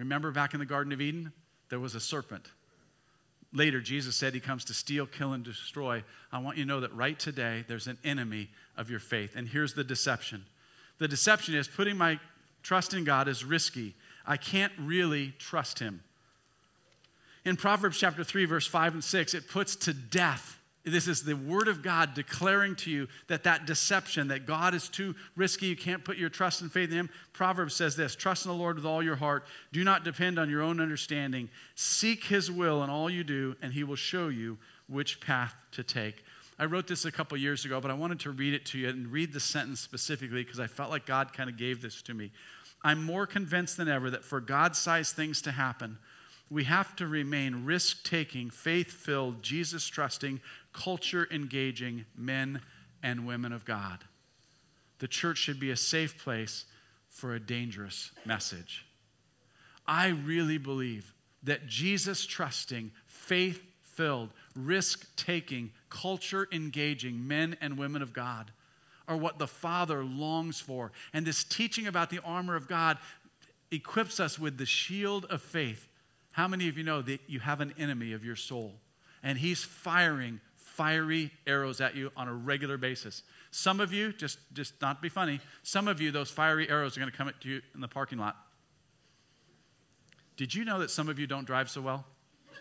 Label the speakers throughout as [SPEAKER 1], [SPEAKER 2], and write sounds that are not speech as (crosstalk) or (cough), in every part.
[SPEAKER 1] Remember back in the Garden of Eden? There was a serpent. Later, Jesus said he comes to steal, kill, and destroy. I want you to know that right today, there's an enemy of your faith. And here's the deception the deception is putting my trust in God is risky. I can't really trust him. In Proverbs chapter 3, verse 5 and 6, it puts to death this is the word of God declaring to you that that deception, that God is too risky, you can't put your trust and faith in Him. Proverbs says this Trust in the Lord with all your heart. Do not depend on your own understanding. Seek His will in all you do, and He will show you which path to take. I wrote this a couple years ago, but I wanted to read it to you and read the sentence specifically because I felt like God kind of gave this to me. I'm more convinced than ever that for God sized things to happen, we have to remain risk taking, faith filled, Jesus trusting, culture engaging men and women of God. The church should be a safe place for a dangerous message. I really believe that Jesus trusting, faith filled, risk taking, culture engaging men and women of God are what the Father longs for. And this teaching about the armor of God equips us with the shield of faith how many of you know that you have an enemy of your soul? And he's firing fiery arrows at you on a regular basis. Some of you, just, just not be funny, some of you, those fiery arrows are going to come at you in the parking lot. Did you know that some of you don't drive so well? (laughs)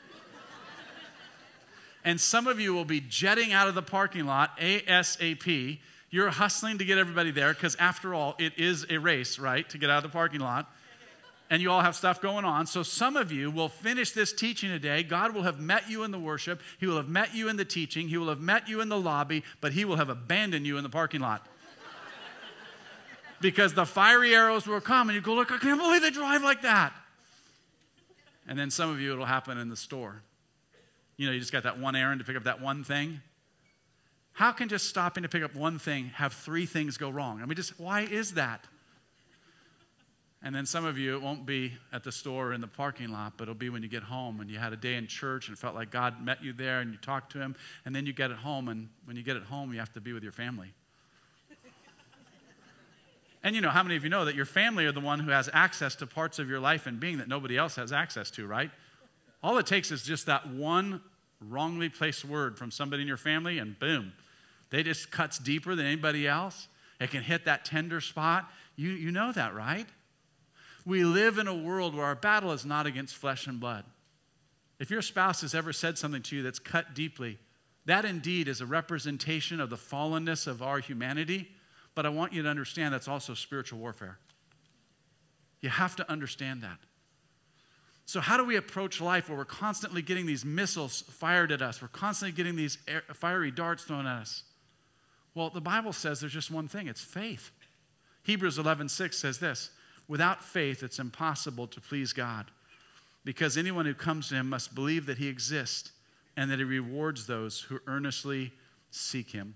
[SPEAKER 1] and some of you will be jetting out of the parking lot ASAP. You're hustling to get everybody there because, after all, it is a race, right, to get out of the parking lot and you all have stuff going on. So some of you will finish this teaching today. God will have met you in the worship, He will have met you in the teaching, He will have met you in the lobby, but He will have abandoned you in the parking lot. because the fiery arrows will come, and you go, Look, I can't believe they drive like that. And then some of you, it'll happen in the store. You know, you just got that one errand to pick up that one thing. How can just stopping to pick up one thing have three things go wrong? I mean, just why is that? And then some of you, it won't be at the store or in the parking lot, but it'll be when you get home and you had a day in church and felt like God met you there and you talked to Him. And then you get it home, and when you get it home, you have to be with your family. (laughs) and you know, how many of you know that your family are the one who has access to parts of your life and being that nobody else has access to, right? All it takes is just that one wrongly placed word from somebody in your family, and boom, they just cuts deeper than anybody else. It can hit that tender spot. You, you know that, right? We live in a world where our battle is not against flesh and blood. If your spouse has ever said something to you that's cut deeply, that indeed is a representation of the fallenness of our humanity, but I want you to understand that's also spiritual warfare. You have to understand that. So, how do we approach life where we're constantly getting these missiles fired at us? We're constantly getting these fiery darts thrown at us. Well, the Bible says there's just one thing it's faith. Hebrews 11 6 says this Without faith, it's impossible to please God because anyone who comes to him must believe that he exists and that he rewards those who earnestly seek him.